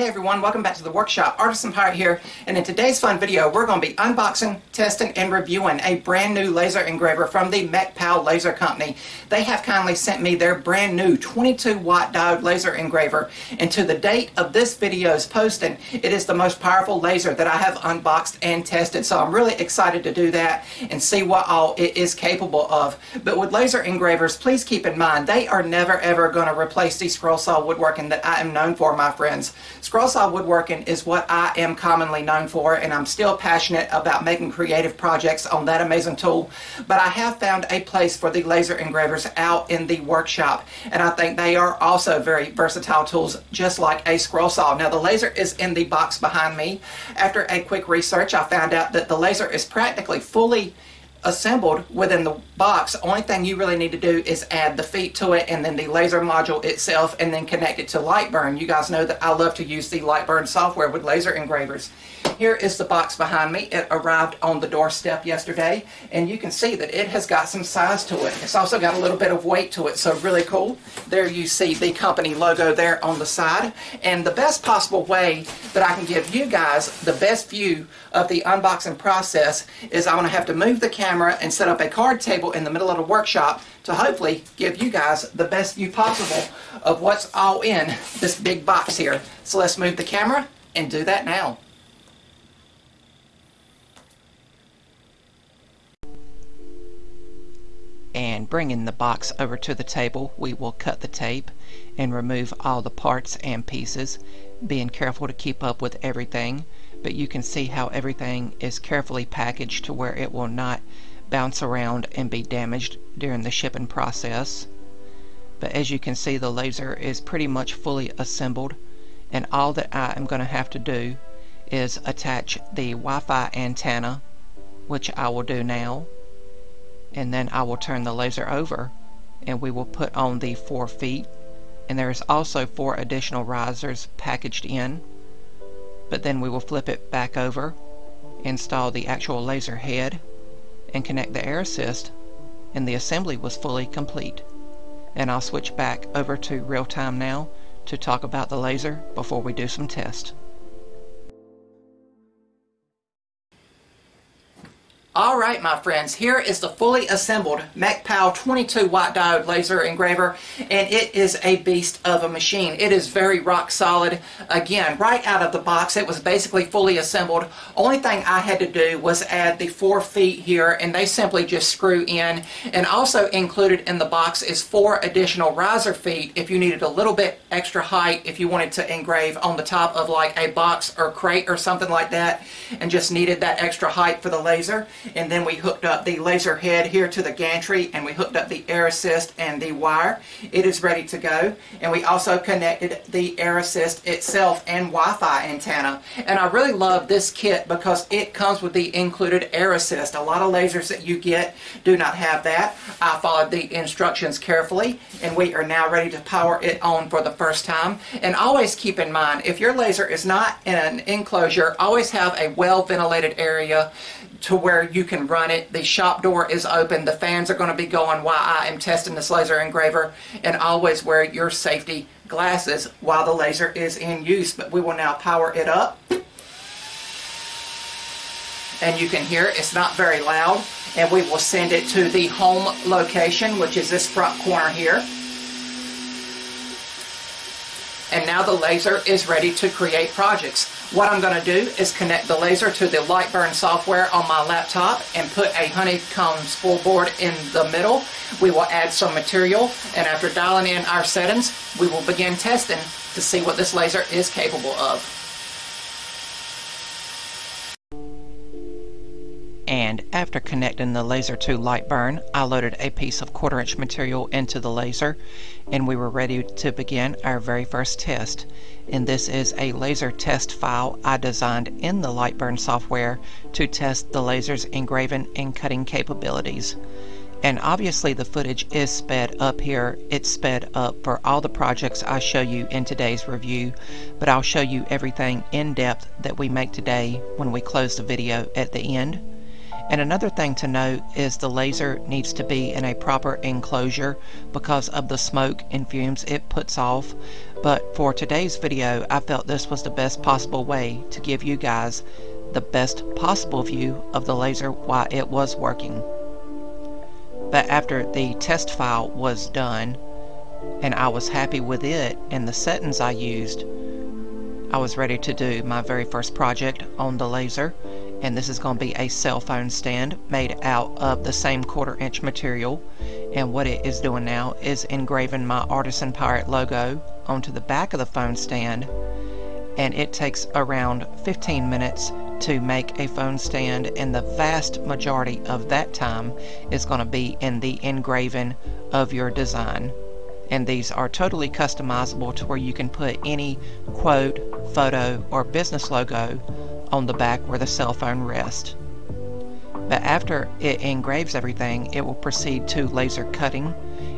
Hey everyone, welcome back to the workshop. Artisan Pirate here, and in today's fun video, we're going to be unboxing, testing, and reviewing a brand new laser engraver from the Mecpow Laser Company. They have kindly sent me their brand new 22 watt diode laser engraver, and to the date of this video's posting, it is the most powerful laser that I have unboxed and tested, so I'm really excited to do that and see what all it is capable of. But with laser engravers, please keep in mind, they are never ever going to replace the scroll saw woodworking that I am known for, my friends. Scroll saw woodworking is what I am commonly known for and I'm still passionate about making creative projects on that amazing tool. But I have found a place for the laser engravers out in the workshop and I think they are also very versatile tools just like a scroll saw. Now the laser is in the box behind me. After a quick research I found out that the laser is practically fully assembled within the box. Only thing you really need to do is add the feet to it and then the laser module itself and then connect it to Lightburn. You guys know that I love to use the Lightburn software with laser engravers. Here is the box behind me. It arrived on the doorstep yesterday and you can see that it has got some size to it. It's also got a little bit of weight to it so really cool. There you see the company logo there on the side and the best possible way that I can give you guys the best view of the unboxing process is I'm going to have to move the camera and set up a card table in the middle of the workshop to hopefully give you guys the best view possible of what's all in this big box here. So let's move the camera and do that now. And bringing the box over to the table, we will cut the tape and remove all the parts and pieces, being careful to keep up with everything but you can see how everything is carefully packaged to where it will not bounce around and be damaged during the shipping process. But as you can see the laser is pretty much fully assembled and all that I am going to have to do is attach the Wi-Fi antenna which I will do now and then I will turn the laser over and we will put on the four feet and there is also four additional risers packaged in but then we will flip it back over, install the actual laser head, and connect the air assist, and the assembly was fully complete. And I'll switch back over to real time now to talk about the laser before we do some tests. Alright my friends, here is the fully assembled Mecpow 22 watt diode laser engraver and it is a beast of a machine. It is very rock solid. Again, right out of the box it was basically fully assembled. Only thing I had to do was add the four feet here and they simply just screw in and also included in the box is four additional riser feet if you needed a little bit extra height if you wanted to engrave on the top of like a box or crate or something like that and just needed that extra height for the laser and then we hooked up the laser head here to the gantry and we hooked up the air assist and the wire. It is ready to go and we also connected the air assist itself and Wi-Fi antenna and I really love this kit because it comes with the included air assist. A lot of lasers that you get do not have that. I followed the instructions carefully and we are now ready to power it on for the first time and always keep in mind if your laser is not in an enclosure always have a well ventilated area to where you can run it. The shop door is open. The fans are going to be going while I am testing this laser engraver. And always wear your safety glasses while the laser is in use. But we will now power it up. And you can hear it. It's not very loud. And we will send it to the home location, which is this front corner here. And now the laser is ready to create projects. What I'm going to do is connect the laser to the Lightburn software on my laptop and put a honeycomb spoil board in the middle. We will add some material and after dialing in our settings, we will begin testing to see what this laser is capable of. And after connecting the laser to Lightburn, I loaded a piece of quarter inch material into the laser and we were ready to begin our very first test. And this is a laser test file I designed in the Lightburn software to test the laser's engraving and cutting capabilities. And obviously the footage is sped up here. It's sped up for all the projects I show you in today's review, but I'll show you everything in depth that we make today when we close the video at the end And another thing to note is the laser needs to be in a proper enclosure because of the smoke and fumes it puts off. But for today's video, I felt this was the best possible way to give you guys the best possible view of the laser while it was working. But after the test file was done and I was happy with it and the settings I used, I was ready to do my very first project on the laser and this is going to be a cell phone stand made out of the same quarter inch material. And what it is doing now is engraving my Artisan Pirate logo onto the back of the phone stand. And it takes around 15 minutes to make a phone stand. And the vast majority of that time is going to be in the engraving of your design. And these are totally customizable to where you can put any quote, photo, or business logo on the back where the cell phone rests. But after it engraves everything, it will proceed to laser cutting.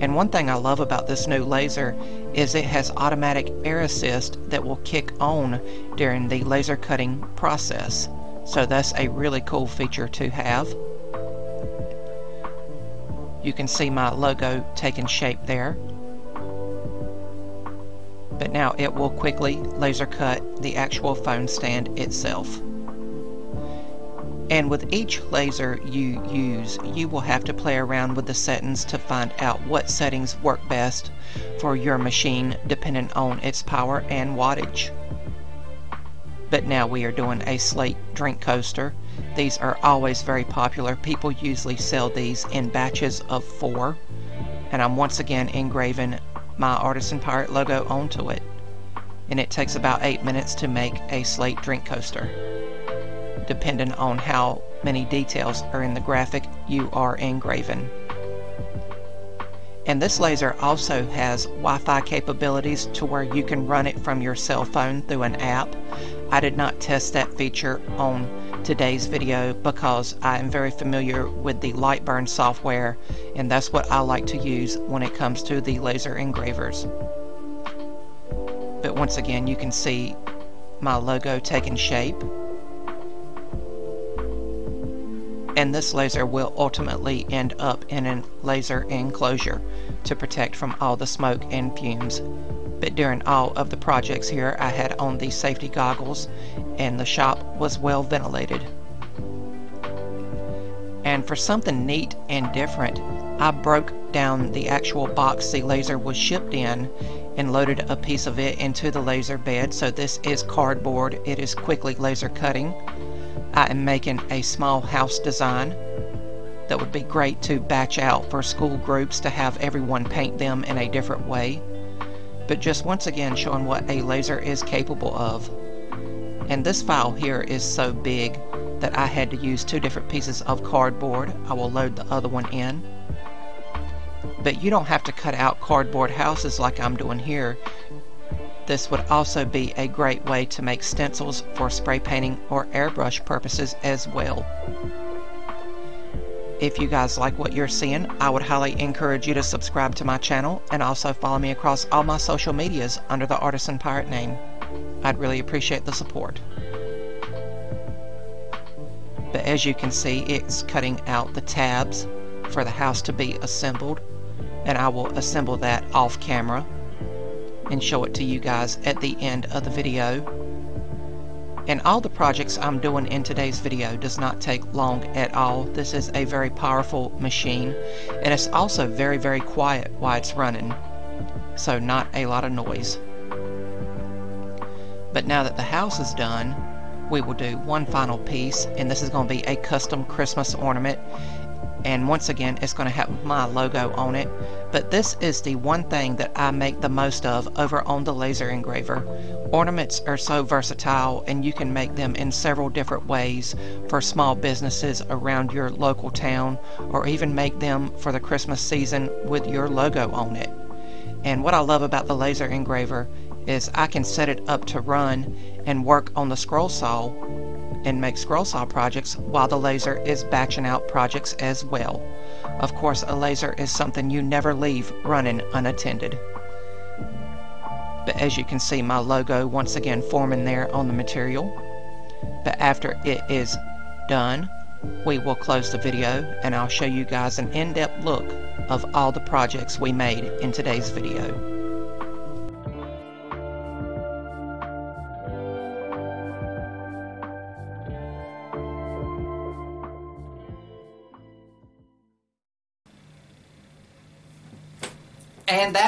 And one thing I love about this new laser is it has automatic air assist that will kick on during the laser cutting process. So that's a really cool feature to have. You can see my logo taking shape there. But now it will quickly laser cut the actual phone stand itself. And with each laser you use, you will have to play around with the settings to find out what settings work best for your machine depending on its power and wattage. But now we are doing a slate drink coaster. These are always very popular. People usually sell these in batches of four. And I'm once again engraving my Artisan Pirate logo onto it. And it takes about 8 minutes to make a slate drink coaster depending on how many details are in the graphic you are engraving. And this laser also has Wi-Fi capabilities to where you can run it from your cell phone through an app. I did not test that feature on today's video because I am very familiar with the Lightburn software and that's what I like to use when it comes to the laser engravers. But once again you can see my logo taking shape and this laser will ultimately end up in a laser enclosure to protect from all the smoke and fumes. But during all of the projects here I had on these safety goggles and the shop was well ventilated. And for something neat and different, I broke down the actual box the laser was shipped in and loaded a piece of it into the laser bed. So this is cardboard. It is quickly laser cutting. I am making a small house design that would be great to batch out for school groups to have everyone paint them in a different way. But just once again showing what a laser is capable of. And this file here is so big that I had to use two different pieces of cardboard. I will load the other one in. But you don't have to cut out cardboard houses like I'm doing here. This would also be a great way to make stencils for spray painting or airbrush purposes as well. If you guys like what you're seeing, I would highly encourage you to subscribe to my channel and also follow me across all my social medias under the Artisan Pirate name. I'd really appreciate the support. But as you can see, it's cutting out the tabs for the house to be assembled and I will assemble that off camera and show it to you guys at the end of the video. And all the projects I'm doing in today's video does not take long at all. This is a very powerful machine and it's also very very quiet while it's running. So not a lot of noise. But now that the house is done, we will do one final piece and this is going to be a custom Christmas ornament and once again it's going to have my logo on it. But this is the one thing that I make the most of over on the laser engraver. Ornaments are so versatile and you can make them in several different ways for small businesses around your local town or even make them for the Christmas season with your logo on it. And what I love about the laser engraver is I can set it up to run and work on the scroll saw and make scroll saw projects while the laser is batching out projects as well. Of course, a laser is something you never leave running unattended. But as you can see, my logo once again forming there on the material. But after it is done, we will close the video and I'll show you guys an in-depth look of all the projects we made in today's video.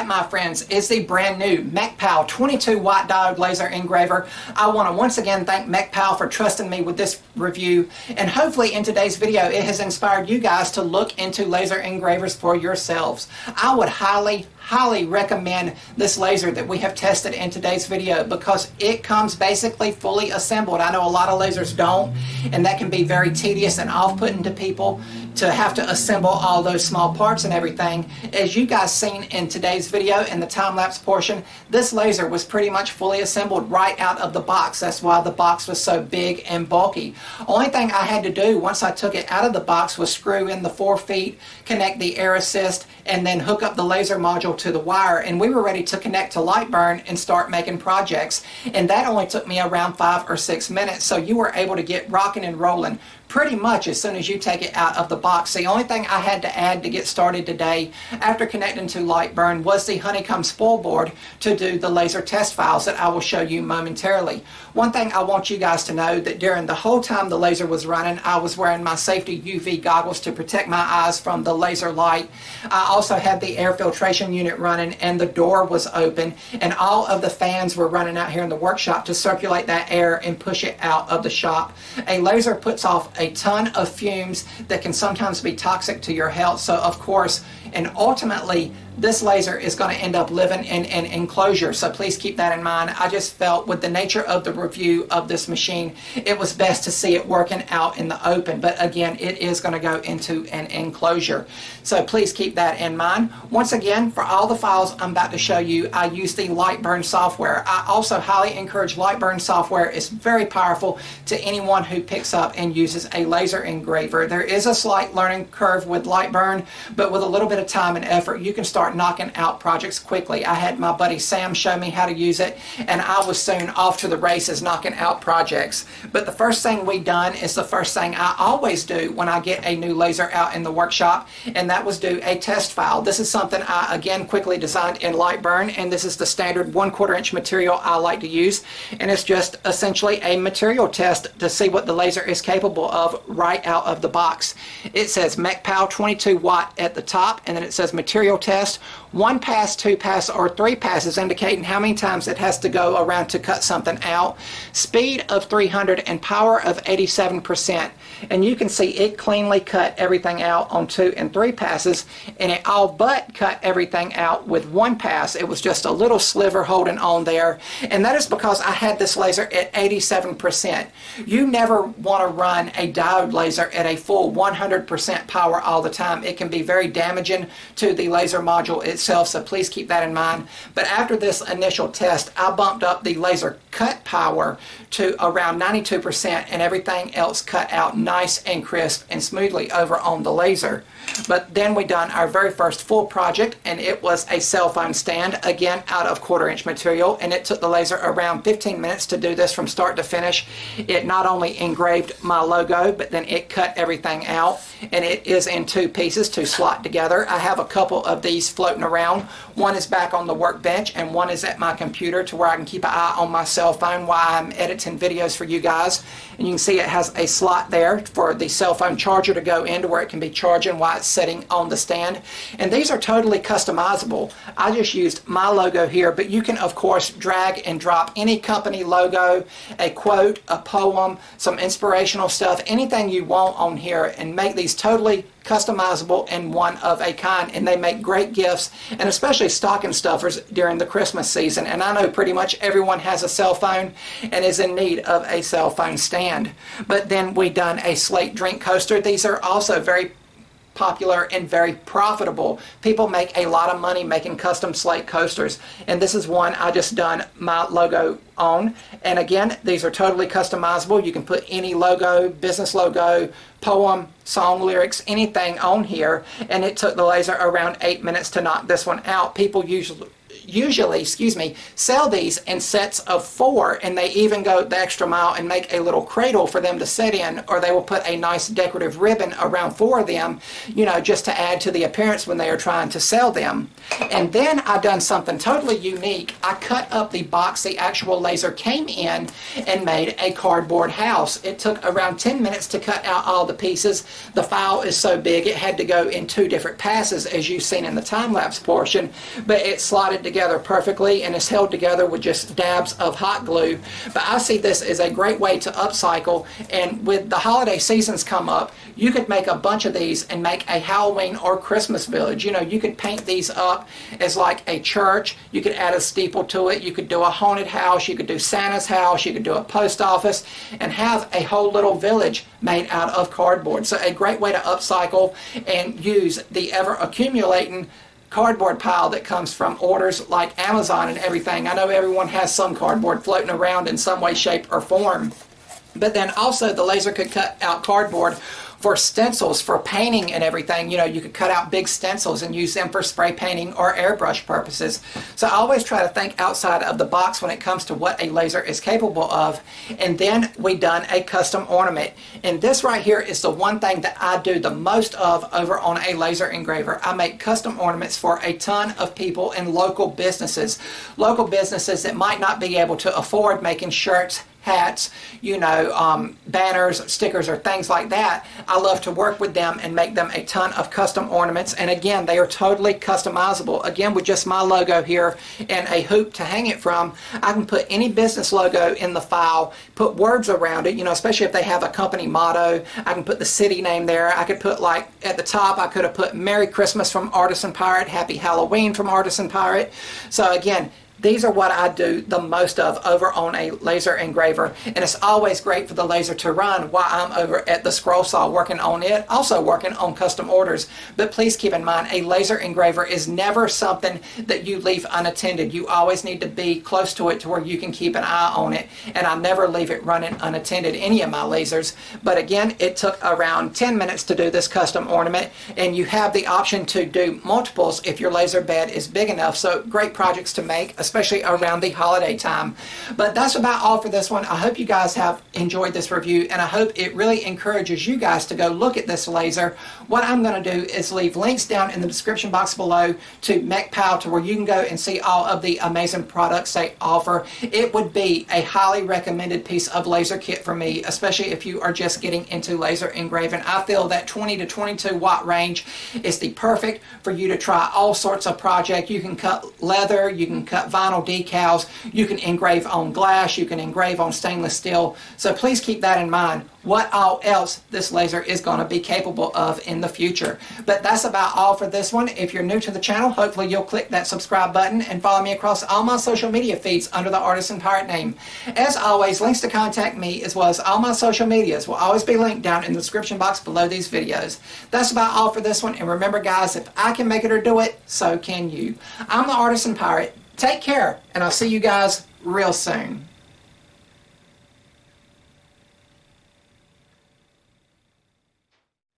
My friends, is the brand new Mecpow 22 watt diode laser engraver. I want to once again thank Mecpow for trusting me with this review. And hopefully in today's video, it has inspired you guys to look into laser engravers for yourselves. I would highly, highly recommend this laser that we have tested in today's video because it comes basically fully assembled. I know a lot of lasers don't, and that can be very tedious and off-putting to people to have to assemble all those small parts and everything. As you guys seen in today's video in the time-lapse portion, this laser was pretty much fully assembled right out of the box. That's why the box was so big and bulky. Only thing I had to do once I took it out of the box was screw in the four feet, connect the air assist, and then hook up the laser module to the wire. And we were ready to connect to Lightburn and start making projects. And that only took me around five or six minutes. So you were able to get rocking and rolling pretty much as soon as you take it out of the box. The only thing I had to add to get started today after connecting to Lightburn was the Honeycomb spoil board to do the laser test files that I will show you momentarily. One thing I want you guys to know that during the whole time the laser was running I was wearing my safety UV goggles to protect my eyes from the laser light. I also had the air filtration unit running and the door was open and all of the fans were running out here in the workshop to circulate that air and push it out of the shop. A laser puts off a ton of fumes that can sometimes be toxic to your health. So, of course, and ultimately, this laser is going to end up living in an enclosure. So please keep that in mind. I just felt with the nature of the review of this machine, it was best to see it working out in the open. But again, it is going to go into an enclosure. So please keep that in mind. Once again, for all the files I'm about to show you, I use the Lightburn software. I also highly encourage Lightburn software. It's very powerful to anyone who picks up and uses a laser engraver. There is a slight learning curve with Lightburn, but with a little bit of time and effort, you can start knocking out projects quickly. I had my buddy Sam show me how to use it, and I was soon off to the races knocking out projects. But the first thing we done is the first thing I always do when I get a new laser out in the workshop, and that was do a test file. This is something I again quickly designed in Lightburn, and this is the standard one quarter inch material I like to use, and it's just essentially a material test to see what the laser is capable of right out of the box. It says Mecpow 22 watt at the top, and then it says material test one pass, two pass, or three passes indicating how many times it has to go around to cut something out. Speed of 300 and power of 87%. And you can see it cleanly cut everything out on two and three passes, and it all but cut everything out with one pass. It was just a little sliver holding on there, and that is because I had this laser at 87%. You never want to run a diode laser at a full 100% power all the time. It can be very damaging to the laser module itself, so please keep that in mind. But after this initial test, I bumped up the laser cut power to around 92% and everything else cut out nice and crisp and smoothly over on the laser. But then we done our very first full project and it was a cell phone stand, again out of quarter inch material and it took the laser around 15 minutes to do this from start to finish. It not only engraved my logo but then it cut everything out and it is in two pieces to slot together. I have a couple of these floating around. One is back on the workbench and one is at my computer to where I can keep an eye on my cell phone while I'm editing videos for you guys. And you can see it has a slot there for the cell phone charger to go into where it can be charging while it's sitting on the stand. And these are totally customizable. I just used my logo here, but you can of course drag and drop any company logo, a quote, a poem, some inspirational stuff, anything you want on here and make these totally customizable and one of a kind and they make great gifts and especially stocking stuffers during the Christmas season and I know pretty much everyone has a cell phone and is in need of a cell phone stand but then we done a slate drink coaster these are also very popular and very profitable. People make a lot of money making custom slate coasters. And this is one I just done my logo on. And again, these are totally customizable. You can put any logo, business logo, poem, song lyrics, anything on here. And it took the laser around eight minutes to knock this one out. People usually usually, excuse me, sell these in sets of four, and they even go the extra mile and make a little cradle for them to sit in, or they will put a nice decorative ribbon around four of them, you know, just to add to the appearance when they are trying to sell them. And then I've done something totally unique. I cut up the box the actual laser came in and made a cardboard house. It took around 10 minutes to cut out all the pieces. The file is so big it had to go in two different passes as you've seen in the time-lapse portion, but it slotted together perfectly and is held together with just dabs of hot glue. But I see this as a great way to upcycle and with the holiday seasons come up, you could make a bunch of these and make a Halloween or Christmas village. You know, you could paint these up as like a church. You could add a steeple to it. You could do a haunted house. You could do Santa's house. You could do a post office and have a whole little village made out of cardboard. So a great way to upcycle and use the ever accumulating cardboard pile that comes from orders like Amazon and everything. I know everyone has some cardboard floating around in some way, shape, or form. But then also the laser could cut out cardboard for stencils for painting and everything. You know, you could cut out big stencils and use them for spray painting or airbrush purposes. So I always try to think outside of the box when it comes to what a laser is capable of. And then we done a custom ornament. And this right here is the one thing that I do the most of over on a laser engraver. I make custom ornaments for a ton of people in local businesses. Local businesses that might not be able to afford making shirts, hats, you know, um, banners, stickers, or things like that. I love to work with them and make them a ton of custom ornaments. And again, they are totally customizable. Again, with just my logo here and a hoop to hang it from, I can put any business logo in the file, put words around it, you know, especially if they have a company motto. I can put the city name there. I could put like at the top, I could have put Merry Christmas from Artisan Pirate, Happy Halloween from Artisan Pirate. So again, these are what I do the most of over on a laser engraver. And it's always great for the laser to run while I'm over at the scroll saw working on it also working on custom orders. But please keep in mind a laser engraver is never something that you leave unattended. You always need to be close to it to where you can keep an eye on it. And I never leave it running unattended any of my lasers. But again it took around 10 minutes to do this custom ornament. And you have the option to do multiples if your laser bed is big enough. So great projects to make especially around the holiday time. But that's about all for this one. I hope you guys have enjoyed this review and I hope it really encourages you guys to go look at this laser. What I'm going to do is leave links down in the description box below to Mecpow to where you can go and see all of the amazing products they offer. It would be a highly recommended piece of laser kit for me, especially if you are just getting into laser engraving. I feel that 20 to 22 watt range is the perfect for you to try all sorts of projects. You can cut leather, you can cut vinyl decals. You can engrave on glass. You can engrave on stainless steel. So please keep that in mind what all else this laser is going to be capable of in the future. But that's about all for this one. If you're new to the channel, hopefully you'll click that subscribe button and follow me across all my social media feeds under the Artisan Pirate name. As always, links to contact me as well as all my social medias will always be linked down in the description box below these videos. That's about all for this one. And remember guys, if I can make it or do it, so can you. I'm the Artisan Pirate. Take care, and I'll see you guys real soon.